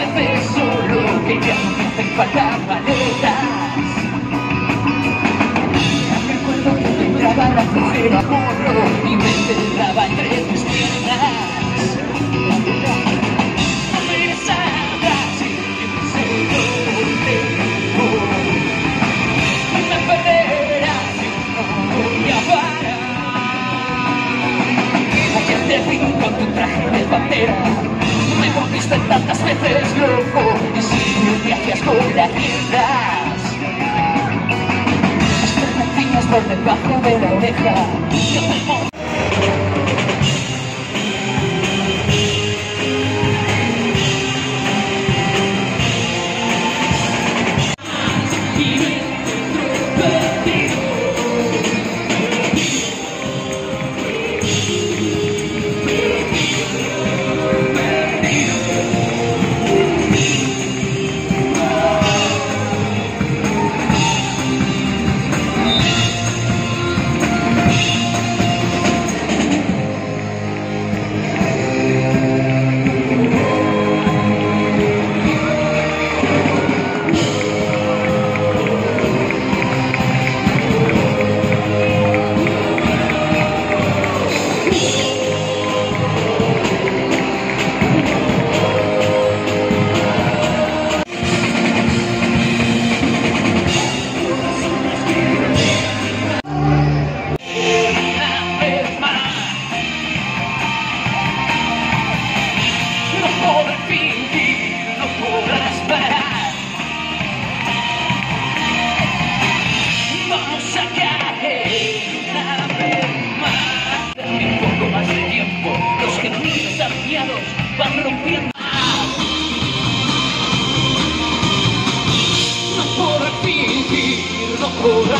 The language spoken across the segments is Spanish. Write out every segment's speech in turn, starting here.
de peso lo que ya te faltaba. la quedas. Las por debajo de la oreja. confirma. No podrá fingir.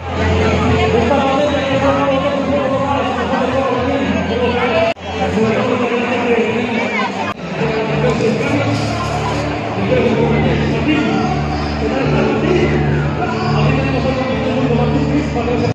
Gracias.